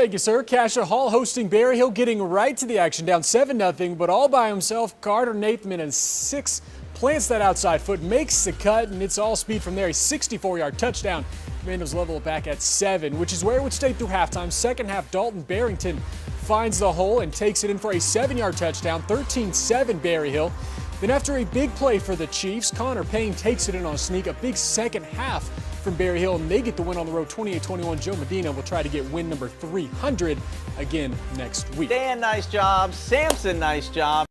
Thank you, sir. Cascia Hall hosting Berryhill, getting right to the action, down 7 0, but all by himself. Carter Nathman and six plants that outside foot, makes the cut, and it's all speed from there. A 64 yard touchdown. Vandals level it back at 7, which is where it would stay through halftime. Second half, Dalton Barrington finds the hole and takes it in for a 7 yard touchdown, 13 7 Berryhill. Then, after a big play for the Chiefs, Connor Payne takes it in on a sneak. A big second half from Berryhill, and they get the win on the road 28-21. Joe Medina will try to get win number 300 again next week. Dan, nice job. Samson, nice job.